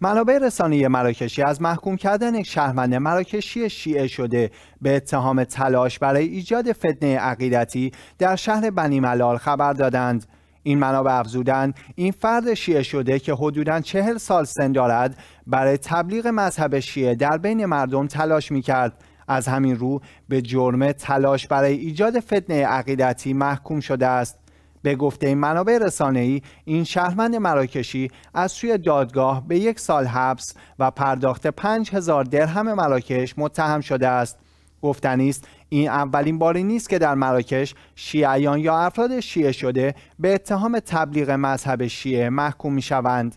منابع رسانه مراکشی از محکوم کردن یک شهروند مراکشی شیعه شده به اتهام تلاش برای ایجاد فتنه عقیدتی در شهر بنی ملال خبر دادند. این منابع افزودند این فرد شیعه شده که حدوداً چهل سال سن دارد برای تبلیغ مذهب شیعه در بین مردم تلاش می کرد. از همین رو به جرم تلاش برای ایجاد فتنه عقیدتی محکوم شده است. به گفته منابع رسانه‌ای این شهروند مراکشی از سوی دادگاه به یک سال حبس و پرداخت پنج هزار درهم مراکش متهم شده است گفتنی است این اولین باری نیست که در مراکش شیعیان یا افراد شیعه شده به اتهام تبلیغ مذهب شیعه محکوم می شوند.